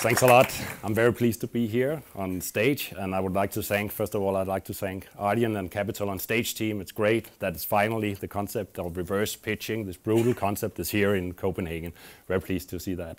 Thanks a lot. I'm very pleased to be here on stage, and I would like to thank, first of all, I'd like to thank Ardian and Capital on Stage team. It's great that it's finally the concept of reverse pitching, this brutal concept is here in Copenhagen. Very pleased to see that.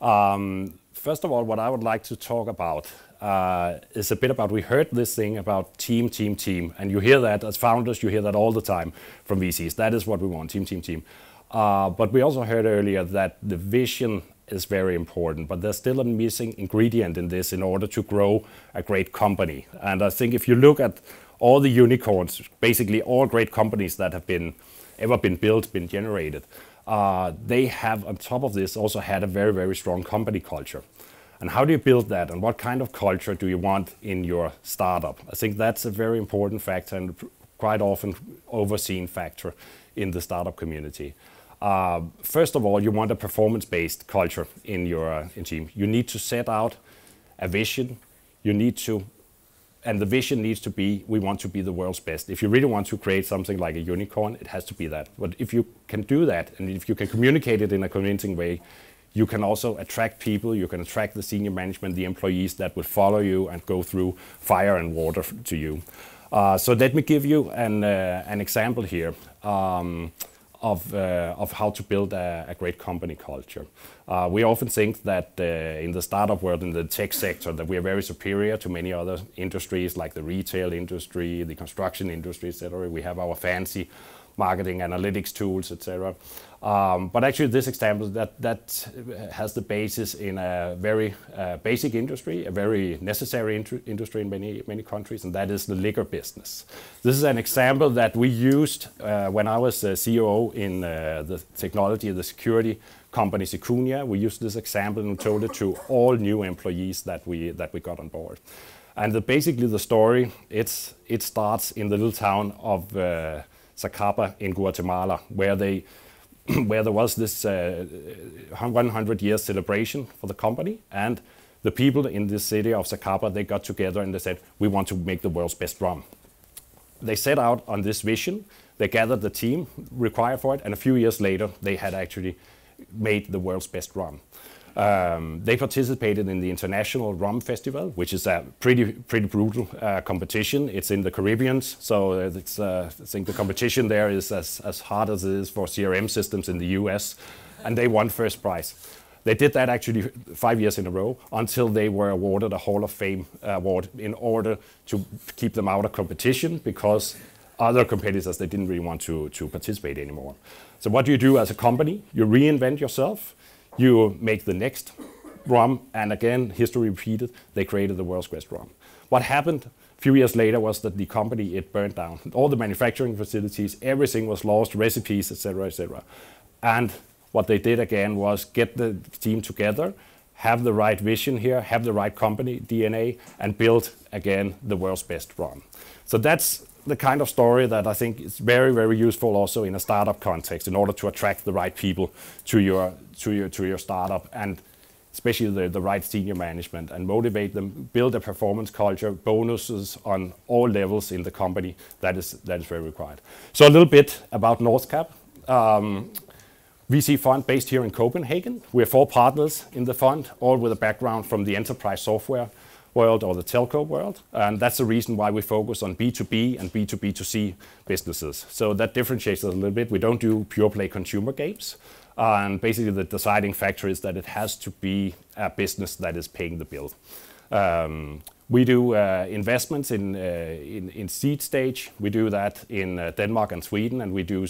Um, first of all, what I would like to talk about uh, is a bit about, we heard this thing about team, team, team, and you hear that as founders, you hear that all the time from VCs. That is what we want, team, team, team. Uh, but we also heard earlier that the vision is very important, but there's still a missing ingredient in this in order to grow a great company. And I think if you look at all the unicorns, basically all great companies that have been ever been built, been generated, uh, they have on top of this also had a very, very strong company culture. And how do you build that? And what kind of culture do you want in your startup? I think that's a very important factor and quite often overseen factor in the startup community. Uh, first of all, you want a performance-based culture in your uh, in team. You need to set out a vision. You need to, and the vision needs to be, we want to be the world's best. If you really want to create something like a unicorn, it has to be that. But if you can do that, and if you can communicate it in a convincing way, you can also attract people, you can attract the senior management, the employees that will follow you and go through fire and water to you. Uh, so let me give you an, uh, an example here. Um, of, uh, of how to build a, a great company culture. Uh, we often think that uh, in the startup world, in the tech sector, that we are very superior to many other industries like the retail industry, the construction industry, etc. We have our fancy marketing analytics tools, etc. Um, but actually, this example that that has the basis in a very uh, basic industry, a very necessary industry in many many countries, and that is the liquor business. This is an example that we used uh, when I was the CEO in uh, the technology, the security company Secunia. We used this example and told it to all new employees that we that we got on board. And the, basically, the story it's it starts in the little town of uh, Zacapa in Guatemala, where they where there was this uh, 100 year celebration for the company and the people in the city of Zacapa, they got together and they said, we want to make the world's best rum. They set out on this vision, they gathered the team required for it, and a few years later, they had actually made the world's best rum. Um, they participated in the International Rum Festival, which is a pretty pretty brutal uh, competition. It's in the Caribbean, so uh, I think the competition there is as, as hard as it is for CRM systems in the US, and they won first prize. They did that actually five years in a row until they were awarded a Hall of Fame award in order to keep them out of competition because other competitors they didn't really want to, to participate anymore. So what do you do as a company? You reinvent yourself you make the next rum, and again, history repeated, they created the world's best rum. What happened a few years later was that the company, it burned down. All the manufacturing facilities, everything was lost, recipes, etc., etc. And what they did again was get the team together, have the right vision here, have the right company DNA, and build again the world's best rum. So that's the kind of story that I think is very, very useful also in a startup context in order to attract the right people to your to your to your startup and especially the, the right senior management and motivate them, build a performance culture, bonuses on all levels in the company. That is that is very required. So a little bit about Northcap. Um, VC fund based here in Copenhagen. We have four partners in the fund, all with a background from the enterprise software world or the telco world. And that's the reason why we focus on B2B and B2B2C businesses. So that differentiates us a little bit. We don't do pure play consumer games. And basically the deciding factor is that it has to be a business that is paying the bill. Um, we do uh, investments in, uh, in, in, seed stage. We do that in uh, Denmark and Sweden, and we do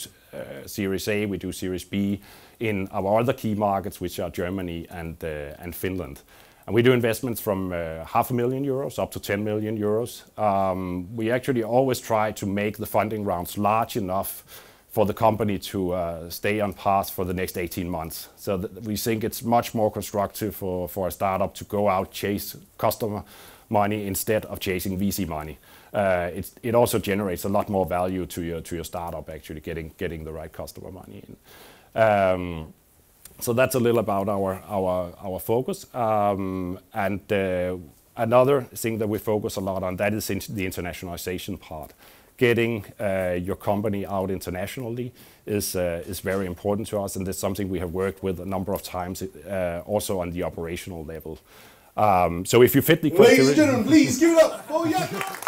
Series A, we do Series B in our other key markets, which are Germany and, and Finland. And we do investments from uh, half a million euros up to 10 million euros. Um, we actually always try to make the funding rounds large enough for the company to uh, stay on path for the next 18 months. So we think it's much more constructive for, for a startup to go out, chase customer money instead of chasing VC money. Uh, it also generates a lot more value to your, to your startup, actually getting, getting the right customer money in. Um, so that's a little about our our our focus. Um, and uh, another thing that we focus a lot on that is in the internationalization part. getting uh, your company out internationally is uh, is very important to us, and it's something we have worked with a number of times, uh, also on the operational level. Um, so if you fit the question. Ladies and gentlemen, please give it up for Jacob!